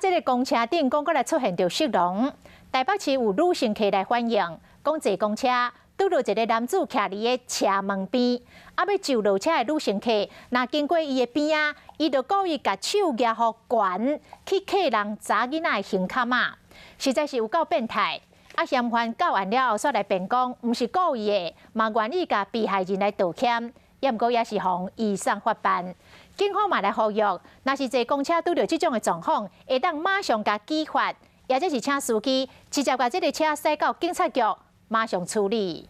这个公车顶讲过来出现着色龙，台北市有女乘客来反映，讲坐公车拄到一个男子徛伫个车门边，啊要上落车的女乘客，那经过伊的边啊，伊就故意甲手举互悬去客人查囡仔的胸卡嘛，实在是有够变态。啊，嫌犯告完了后，煞来辩讲，毋是故意的，嘛愿意甲被害人来道歉，也毋过也是互移送法办。警方嘛来呼吁，若是坐公车拄到即种的状况，会当马上甲记发，或者是请司机直接把即个车驶到警察局马上处理。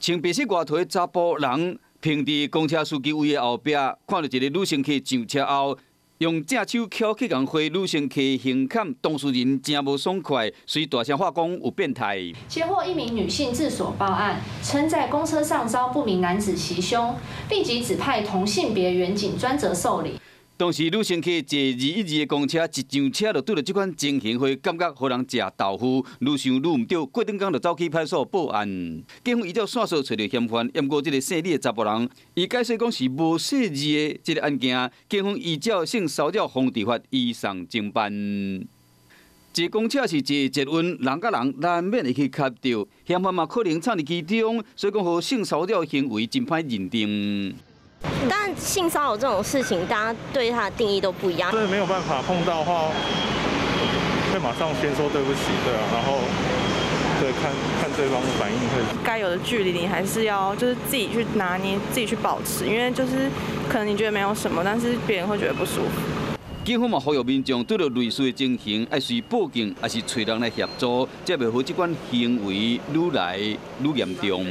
穿白色外套查甫人停伫公车司机位的后壁，看到一个女乘客上车后，用正手敲去共花女性客胸坎，当事人真无爽快，随大声话讲有变态。接获一名女性自所报案，称在公车上遭不明男子袭胸，立即指派同性别员警专责受理。当时女乘客坐二一二的公车，一上车就拄到这款情形，会感觉互人食豆腐，愈想愈毋对，过顿工就走去派出所报案。警方依照线索找到嫌犯，不过这个姓李的查甫人，伊解释讲是无姓字的这个案件，警方依照性骚扰防治法移送侦办。坐公车是坐捷运，人甲人难免会去磕到，嫌犯嘛可能藏伫其中，所以讲和性骚扰行为真歹认定。但性骚扰这种事情，大家对它的定义都不一样。对，没有办法碰到的话，会马上先说对不起，对啊，然后对看看对方的反应会。该有的距离你还是要就是自己去拿捏，自己去保持，因为就是可能你觉得没有什么，但是别人会觉得不舒服。警方嘛呼吁民众对着类似的情形，爱是报警，还是找人来协助，才袂好这款行为愈来愈严重。